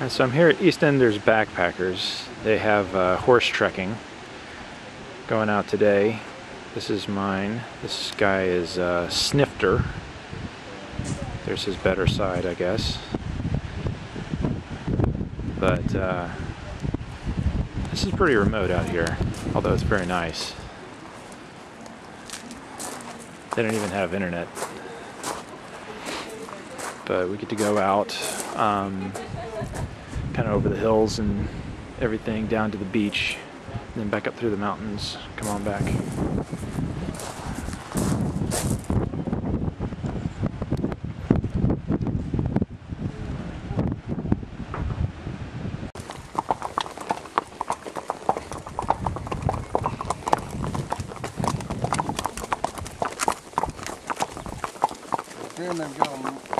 Alright, so I'm here at Eastenders Backpackers. They have uh, horse trekking going out today. This is mine. This guy is uh, Snifter. There's his better side, I guess. But uh, this is pretty remote out here, although it's very nice. They don't even have internet. But we get to go out. Um, kind of over the hills and everything down to the beach, and then back up through the mountains. Come on back. Then they've got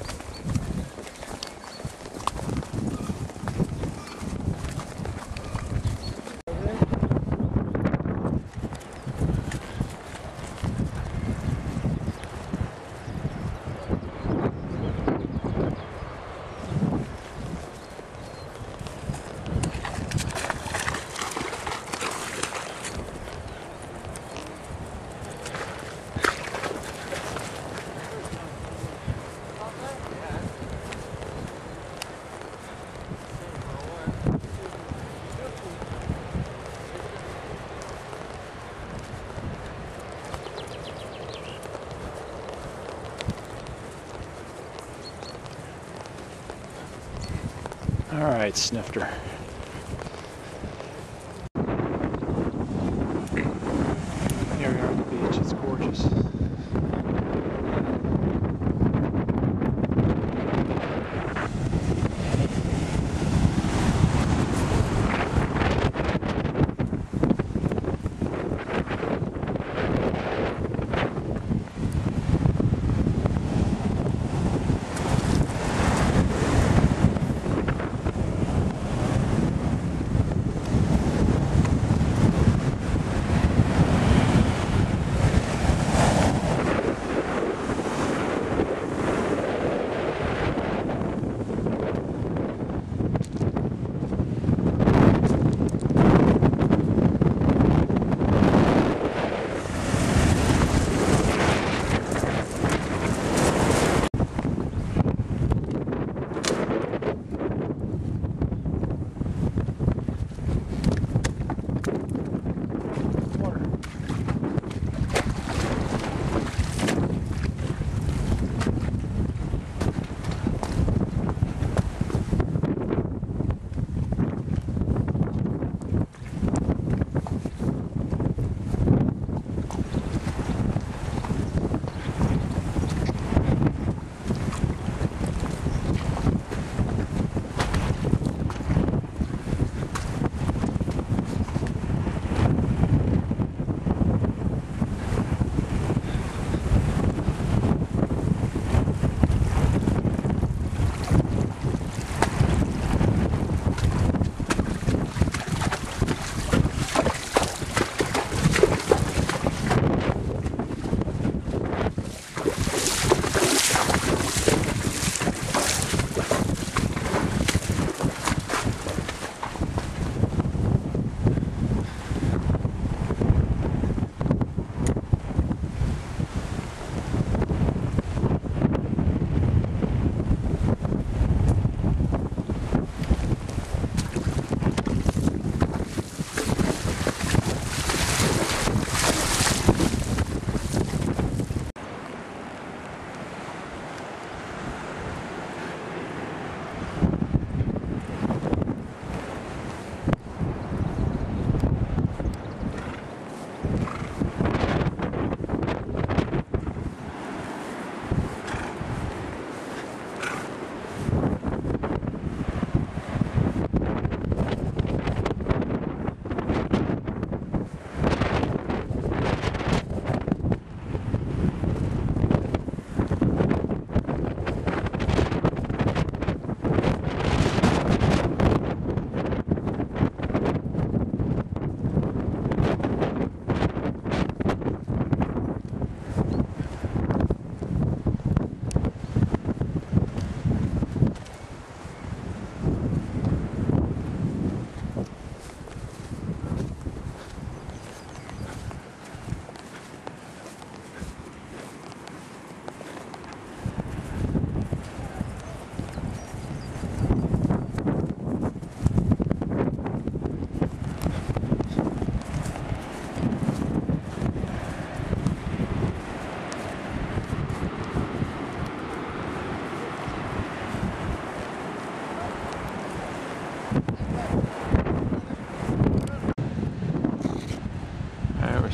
All right, Snifter. Here we are at the beach. It's gorgeous.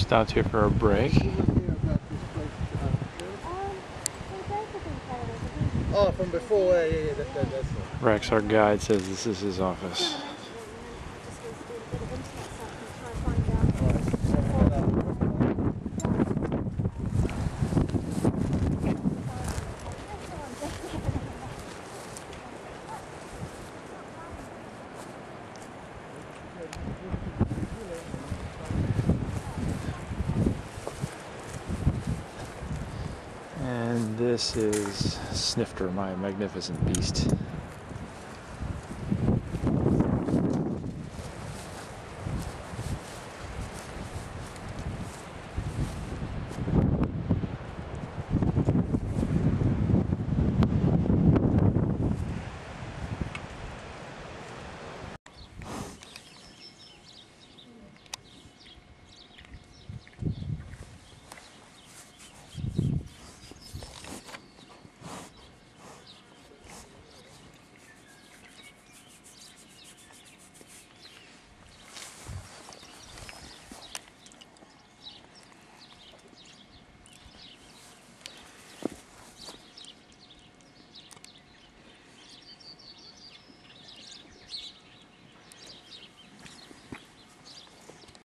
Stopped here for a break. Oh, from before, yeah, yeah, yeah, that, that, that's it. Rex, our guide, says this is his office. And this is Snifter, my magnificent beast.